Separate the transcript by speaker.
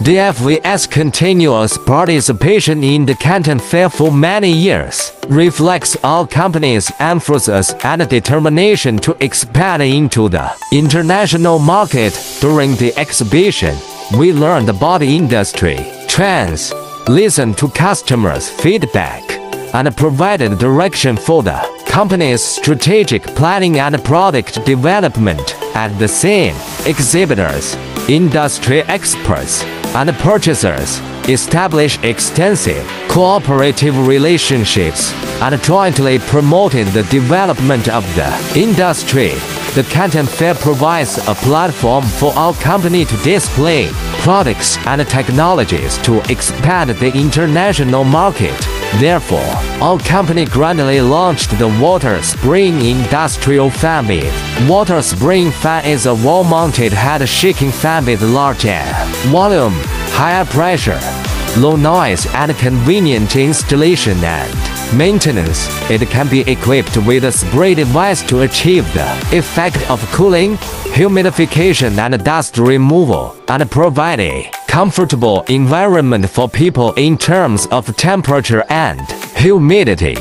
Speaker 1: DFV's continuous participation in the Canton Fair for many years reflects our company's emphasis and determination to expand into the international market. During the exhibition, we learned about industry trends, listened to customers' feedback, and provided direction for the company's strategic planning and product development. At the same, exhibitors, industry experts, and purchasers establish extensive cooperative relationships and jointly promoted the development of the industry. The Canton Fair provides a platform for our company to display products and technologies to expand the international market. Therefore, our company grandly launched the Water Spray Industrial Fan. Water Spray Fan is a wall-mounted head-shaking fan with large air volume, higher pressure, low noise and convenient installation and maintenance. It can be equipped with a spray device to achieve the effect of cooling, humidification and dust removal, and provide a comfortable environment for people in terms of temperature and humidity.